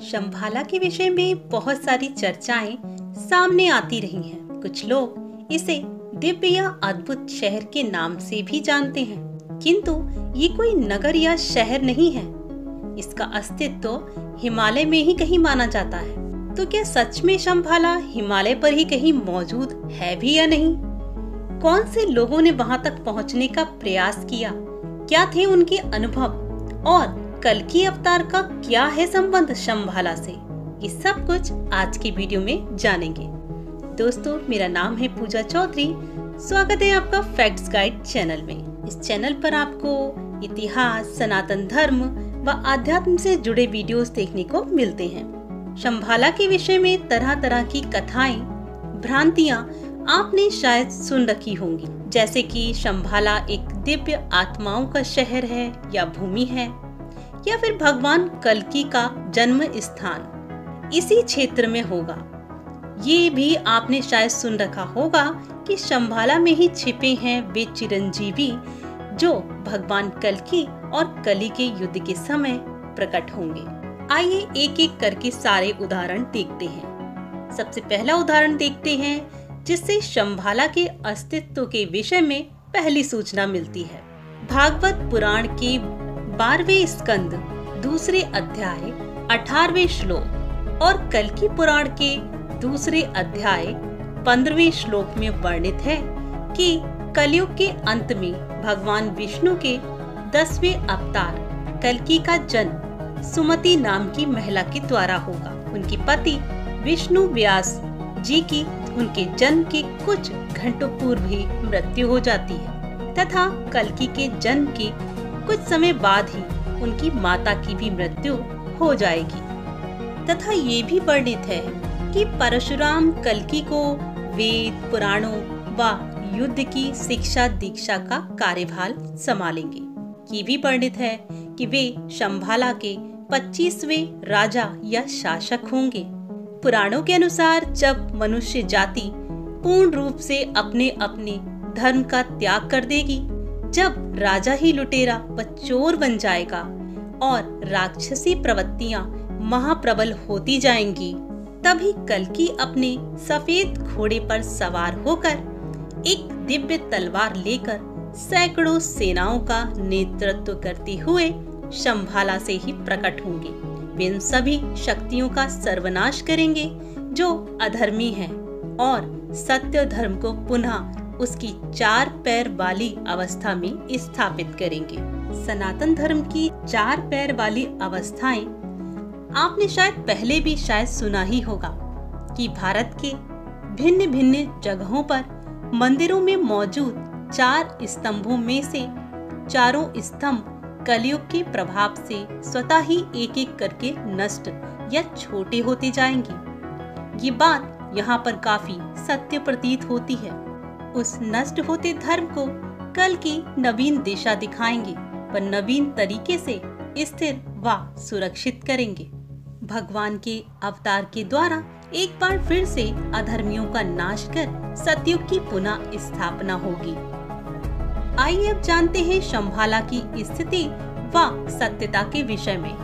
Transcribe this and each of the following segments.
शंभाला के विषय में बहुत सारी चर्चाएँ सामने आती रही हैं। कुछ लोग इसे दिव्य या अद्भुत शहर के नाम से भी जानते हैं। किंतु ये कोई नगर या शहर नहीं है। इसका अस्तित्व तो हिमालय में ही कहीं माना जाता है। तो क्या सच में शंभाला हिमालय पर ही कहीं मौजूद है भी या नहीं? कौन से लोगों ने वहाँ तक पहुँचने का प्रयास किया? क्या थे उनके अनुभव? और कल की अवतार का क्या है संबंध शंभाला से? ये सब कुछ आज की वीडियो में जानेंगे। दोस्तों, मेरा नाम है पूजा चौधरी। स्वागत है आपका फैक्ट्स गाइड चैनल में। इस चैनल पर आपको इतिहास, सनातन धर्म व अध्यात्म से जुड़े वीडियोस देखने को मिलते हैं। शंभाला के विषय में तरह तरह की कथाएँ, भ्रांतियाँ आपने शायद सुन रखी होंगी। जैसे कि शंभाला एक दिव्य आत्माओं का शहर है या भूमि है। या फिर भगवान कलकी का जन्म स्थान इसी क्षेत्र में होगा। ये भी आपने शायद सुन रखा होगा कि शंभाला में ही छिपे हैं वे चिरंजीवी जो भगवान कलकी और कली के युद्ध के समय प्रकट होंगे। आइए एक एक करके सारे उदाहरण देखते हैं। सबसे पहला उदाहरण देखते हैं, जिससे शंभाला के अस्तित्व के विषय में पहली सूचना मिलती है। भागवत पुराण के बारहवें स्कंद, दूसरे अध्याय अठारवे श्लोक और कलकी पुराण के दूसरे अध्याय, पंद्रहवें श्लोक में वर्णित है कि कलयुग के अंत में भगवान विष्णु के दसवें अवतार कलकी का जन्म सुमति नाम की महिला के द्वारा होगा। उनके पति विष्णु व्यास जी की उनके जन्म के कुछ घंटों पूर्व ही मृत्यु हो जाती है तथा कलकी के जन्म के कुछ समय बाद ही उनकी माता की भी मृत्यु हो जाएगी। तथा ये भी वर्णित है कि परशुराम कलकी को वेद, पुराणों व युद्ध की शिक्षा दीक्षा का कार्यभार संभालेंगे। ये भी वर्णित है कि वे शंभाला के 25वें राजा या शासक होंगे। पुराणों के अनुसार जब मनुष्य जाति पूर्ण रूप से अपने अपने धर्म का त्याग कर देगी जब राजा ही लुटेरा व चोर बन जाएगा और राक्षसी प्रवृत्तियाँ महाप्रबल होती जाएँगी, तभी कलकी अपने सफ़ेद घोड़े पर सवार होकर एक दिव्य तलवार लेकर सैकड़ों सेनाओं का नेतृत्व करते हुए शंभाला से ही प्रकट होंगे। वे इन सभी शक्तियों का सर्वनाश करेंगे जो अधर्मी हैं और सत्य धर्म को पुनः उसकी चार पैर वाली अवस्था में स्थापित करेंगे। सनातन धर्म की चार पैर वाली अवस्थाएँ आपने शायद पहले भी शायद सुना ही होगा कि भारत के भिन्न भिन्न जगहों पर मंदिरों में मौजूद चार स्तंभों में से चारों स्तंभ कलयुग के प्रभाव से स्वतः ही एक एक करके नष्ट या छोटे होते जाएँगे। ये बात यहाँ पर काफ़ी सत्य प्रतीत होती है। उस नष्ट होते धर्म को कल की नवीन दिशा दिखाएँगे, पर नवीन तरीके से स्थिर व सुरक्षित करेंगे। भगवान के अवतार के द्वारा एक बार फिर से अधर्मियों का नाश कर सतयुग की पुनः स्थापना होगी। आइए अब जानते हैं शंभाला की स्थिति व सत्यता के विषय में।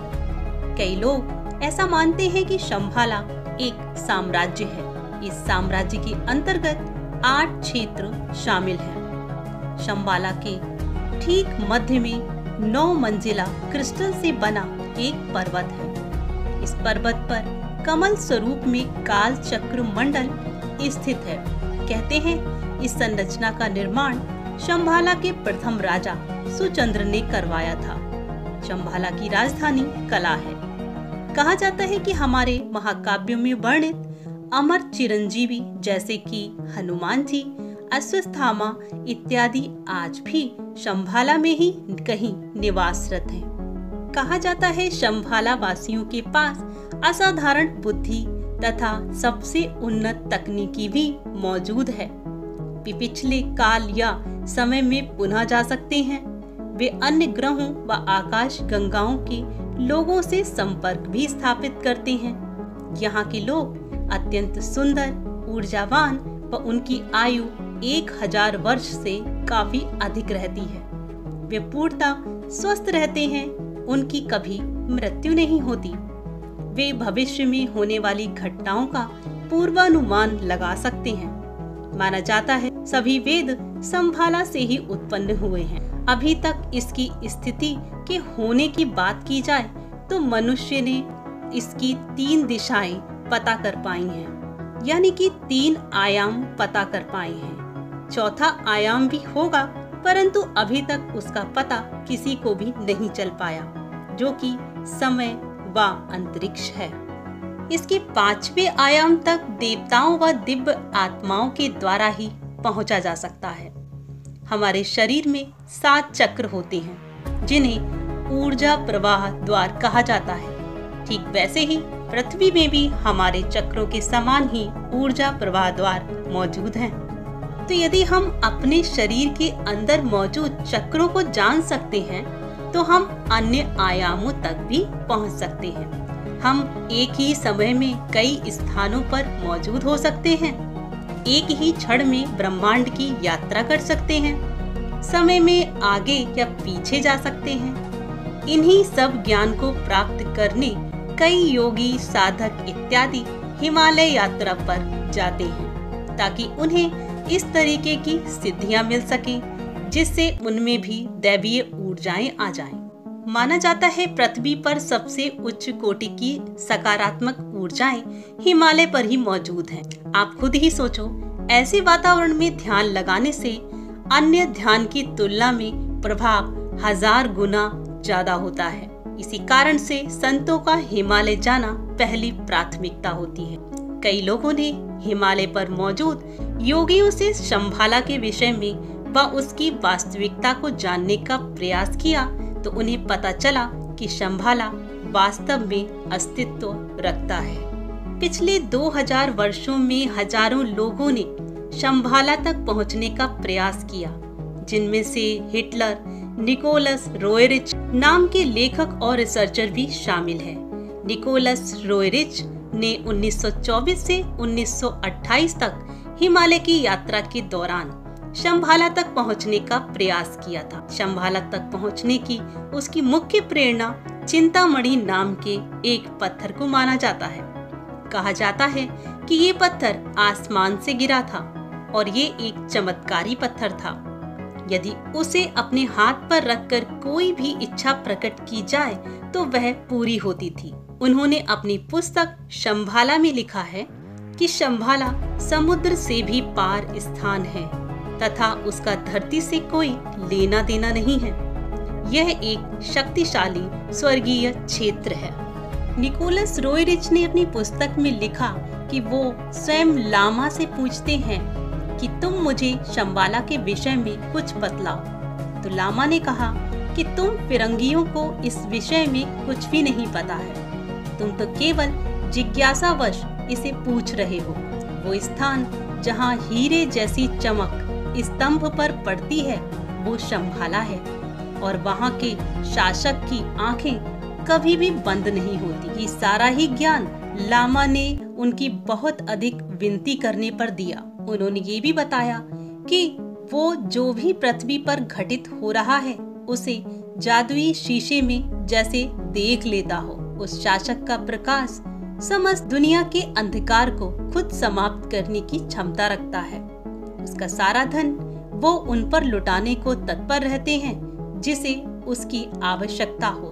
कई लोग ऐसा मानते हैं कि शंभाला एक साम्राज्य है। इस साम्राज्य के अंतर्गत आठ क्षेत्र शामिल हैं। शंबाला के ठीक मध्य में नौ मंजिला क्रिस्टल से बना एक पर्वत है। इस पर्वत पर कमल स्वरूप में काल चक्र मंडल स्थित है। कहते हैं, इस संरचना का निर्माण शंभाला के प्रथम राजा सुचंद्र ने करवाया था। शंभाला की राजधानी कला है। कहा जाता है कि हमारे महाकाव्यों में वर्णित अमर चिरंजीवी जैसे कि हनुमान जी, अश्वस्थामा इत्यादि आज भी शंभाला में ही कहीं निवासरत हैं। कहा जाता है शंभाला वासियों के पास असाधारण बुद्धि तथा सबसे उन्नत तकनीकी भी मौजूद है। पिछले काल या समय में पुनः जा सकते हैं। वे अन्य ग्रहों व आकाश गंगाओं के लोगों से संपर्क भी स्थापित करते हैं। यहाँ के लोग अत्यंत सुंदर, ऊर्जावान व उनकी आयु एक हज़ार वर्ष से काफ़ी अधिक रहती है। वे पूर्णता स्वस्थ रहते हैं, उनकी कभी मृत्यु नहीं होती। वे भविष्य में होने वाली घटनाओं का पूर्वानुमान लगा सकते हैं। माना जाता है, सभी वेद संभाला से ही उत्पन्न हुए हैं। अभी तक इसकी स्थिति के होने की बात की जाए तो मनुष्य ने इसकी तीन दिशाएँ पता कर पाई हैं। यानी कि तीन आयाम पता कर पाए हैं। चौथा आयाम भी होगा, परंतु अभी तक उसका पता किसी को भी नहीं चल पाया, जो कि समय व अंतरिक्ष है। इसके पांचवे आयाम तक देवताओं व दिव्य आत्माओं के द्वारा ही पहुँचा जा सकता है। हमारे शरीर में सात चक्र होते हैं, जिन्हें ऊर्जा प्रवाह द्वार कहा जाता है। ठीक वैसे ही पृथ्वी में भी हमारे चक्रों के समान ही ऊर्जा प्रवाह द्वार मौजूद हैं। तो यदि हम अपने शरीर के अंदर मौजूद चक्रों को जान सकते हैं तो हम अन्य आयामों तक भी पहुँच सकते हैं। हम एक ही समय में कई स्थानों पर मौजूद हो सकते हैं। एक ही क्षण में ब्रह्मांड की यात्रा कर सकते हैं। समय में आगे या पीछे जा सकते हैं। इन्हीं सब ज्ञान को प्राप्त करने कई योगी, साधक इत्यादि हिमालय यात्रा पर जाते हैं, ताकि उन्हें इस तरीके की सिद्धियाँ मिल सके, जिससे उनमें भी दैवीय ऊर्जाएँ आ जाएँ। माना जाता है पृथ्वी पर सबसे उच्च कोटि की सकारात्मक ऊर्जाएँ हिमालय पर ही मौजूद हैं। आप खुद ही सोचो, ऐसे वातावरण में ध्यान लगाने से अन्य ध्यान की तुलना में प्रभाव हज़ार गुना ज़्यादा होता है इसी कारण से संतों का हिमालय जाना पहली प्राथमिकता होती है। कई लोगों ने हिमालय पर मौजूद योगियों से शंभाला के विषय में व उसकी वास्तविकता को जानने का प्रयास किया तो उन्हें पता चला कि शंभाला वास्तव में अस्तित्व रखता है। पिछले 2000 वर्षों में हज़ारों लोगों ने शंभाला तक पहुँचने का प्रयास किया, जिनमें से हिटलर निकोलस रोयरिच नाम के लेखक और रिसर्चर भी शामिल है। निकोलस रोयरिच ने 1924 से 1928 तक हिमालय की यात्रा के दौरान शंभाला तक पहुँचने का प्रयास किया था। शंभाला तक पहुँचने की उसकी मुख्य प्रेरणा चिंतामणि नाम के एक पत्थर को माना जाता है। कहा जाता है कि ये पत्थर आसमान से गिरा था और ये एक चमत्कारी पत्थर था। यदि उसे अपने हाथ पर रखकर कोई भी इच्छा प्रकट की जाए तो वह पूरी होती थी। उन्होंने अपनी पुस्तक शंभाला में लिखा है कि शंभाला समुद्र से भी पार स्थान है, तथा उसका धरती से कोई लेना देना नहीं है। यह एक शक्तिशाली स्वर्गीय क्षेत्र है। निकोलस रोयरिच ने अपनी पुस्तक में लिखा कि वो स्वयं लामा से पूछते हैं कि तुम मुझे शंबाला के विषय में कुछ बतलाओ। तो लामा ने कहा कि तुम फिरंगियों को इस विषय में कुछ भी नहीं पता है। तुम तो केवल जिज्ञासावश इसे पूछ रहे हो। वो स्थान जहाँ हीरे जैसी चमक स्तंभ पर पड़ती है, वो शंभाला है। और वहाँ के शासक की आँखें कभी भी बंद नहीं होती। ये सारा ही ज्ञान लामा ने उनकी बहुत अधिक विनती करने पर दिया। उन्होंने ये भी बताया कि वो जो भी पृथ्वी पर घटित हो रहा है, उसे जादुई शीशे में जैसे देख लेता हो। उस शासक का प्रकाश समस्त दुनिया के अंधकार को खुद समाप्त करने की क्षमता रखता है। उसका सारा धन वो उन पर लुटाने को तत्पर रहते हैं, जिसे उसकी आवश्यकता हो।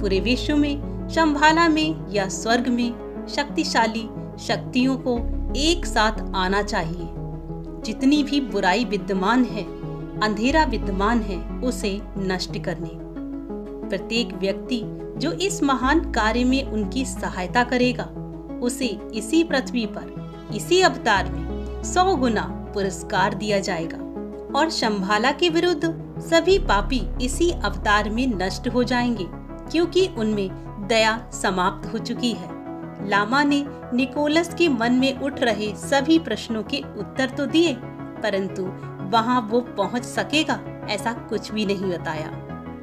पूरे विश्व में शंभाला में या स्वर्ग में शक्तिशाली शक्तियों को एक साथ आना चाहिए। जितनी भी बुराई विद्यमान है, अंधेरा विद्यमान है, उसे नष्ट करने। प्रत्येक व्यक्ति जो इस महान कार्य में उनकी सहायता करेगा, उसे इसी पृथ्वी पर, इसी अवतार में सौ गुना पुरस्कार दिया जाएगा। और शंभाला के विरुद्ध सभी पापी इसी अवतार में नष्ट हो जाएँगे, क्योंकि उनमें दया समाप्त हो चुकी है। लामा ने निकोलस के मन में उठ रहे सभी प्रश्नों के उत्तर तो दिए, परंतु वहाँ वो पहुँच सकेगा, ऐसा कुछ भी नहीं बताया।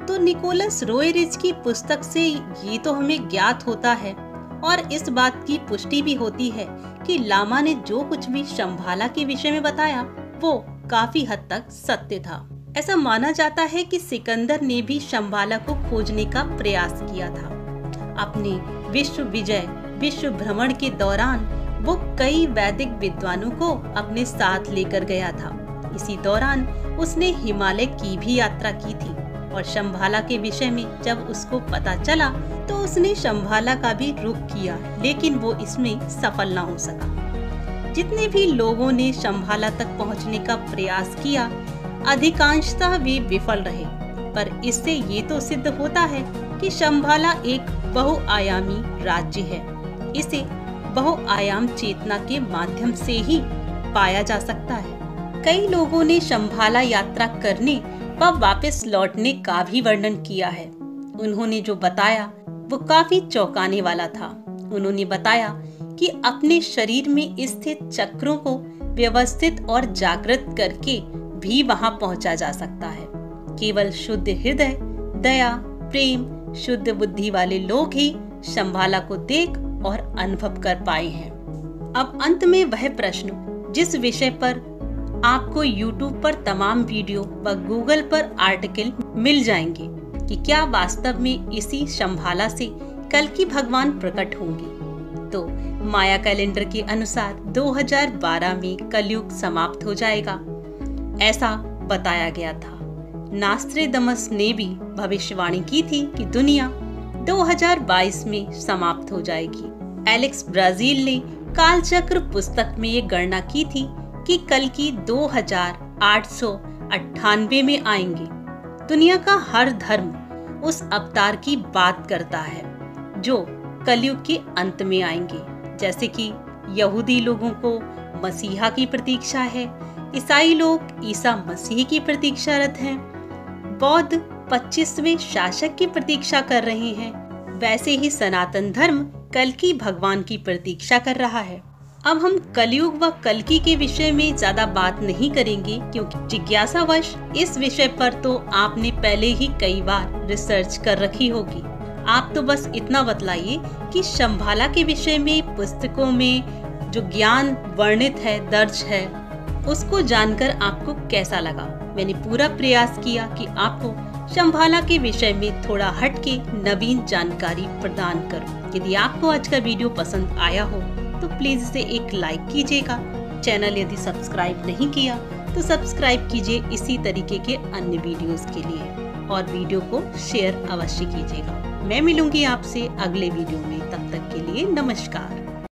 तो निकोलस रोयरिज की पुस्तक से ये तो हमें ज्ञात होता है, और इस बात की पुष्टि भी होती है कि लामा ने जो कुछ भी शंभाला के विषय में बताया, वो काफ़ी हद तक सत्य था। ऐसा माना जाता है कि सिकंदर ने भी शंभाला को खोजने का प्रयास किया था। अपने विश्व विजय विश्व भ्रमण के दौरान वो कई वैदिक विद्वानों को अपने साथ लेकर गया था। इसी दौरान उसने हिमालय की भी यात्रा की थी और शंभाला के विषय में जब उसको पता चला तो उसने शंभाला का भी रुख किया, लेकिन वो इसमें सफल ना हो सका। जितने भी लोगों ने शंभाला तक पहुँचने का प्रयास किया, अधिकांशतः वे विफल रहे। पर इससे ये तो सिद्ध होता है कि शंभाला एक बहुआयामी राज्य है। इसे बहुआयाम चेतना के माध्यम से ही पाया जा सकता है। कई लोगों ने शंभाला यात्रा करने व वापस लौटने का भी वर्णन किया है। उन्होंने जो बताया, वो काफ़ी चौंकाने वाला था। उन्होंने बताया कि अपने शरीर में स्थित चक्रों को व्यवस्थित और जागृत करके भी वहाँ पहुँचा जा सकता है। केवल शुद्ध हृदय, दया, प्रेम, शुद्ध बुद्धि वाले लोग ही शंभाला को देख अनुभव कर पाए हैं। अब अंत में वह प्रश्न, जिस विषय पर आपको YouTube पर तमाम वीडियो व Google पर आर्टिकल मिल जाएँगे, कि क्या वास्तव में इसी संभाला से कल की भगवान प्रकट होंगे। तो माया कैलेंडर के अनुसार 2012 में कलयुग समाप्त हो जाएगा। ऐसा बताया गया था। नास्त्रेदमस ने भी भविष्यवाणी की थी कि दुनिया 2022 में समाप्त हो जाएगी। एलेक्स ब्राज़ील ने कालचक्र पुस्तक में ये गणना की थी कि कल की दो हज़ार आठ सौ अठानवे में आएँगे। दुनिया का हर धर्म उस अवतार की बात करता है, जो कलयुग के अंत में आएँगे। जैसे कि यहूदी लोगों को मसीहा की प्रतीक्षा है, ईसाई लोग ईसा मसीह की प्रतीक्षारत हैं, बौद्ध 25वें शासक की प्रतीक्षा कर रहे हैं वैसे ही सनातन धर्म कल की भगवान की प्रतीक्षा कर रहा है। अब हम कलयुग व कलकी के विषय में ज़्यादा बात नहीं करेंगे, क्योंकि जिज्ञासावश इस विषय पर तो आपने पहले ही कई बार रिसर्च कर रखी होगी। आप तो बस इतना बतलाइए कि शंभाला के विषय में, पुस्तकों में जो ज्ञान वर्णित है, दर्ज है, उसको जानकर आपको कैसा लगा? मैंने पूरा प्रयास किया कि आपको शंभाला के विषय में थोड़ा हट के नवीन जानकारी प्रदान करूँ। यदि आपको आज का वीडियो पसंद आया हो तो प्लीज़ इसे एक लाइक कीजिएगा। चैनल यदि सब्सक्राइब नहीं किया तो सब्सक्राइब कीजिए इसी तरीके के अन्य वीडियोस के लिए। और वीडियो को शेयर अवश्य कीजिएगा। मैं मिलूँगी आपसे अगले वीडियो में, तब तक के लिए नमस्कार।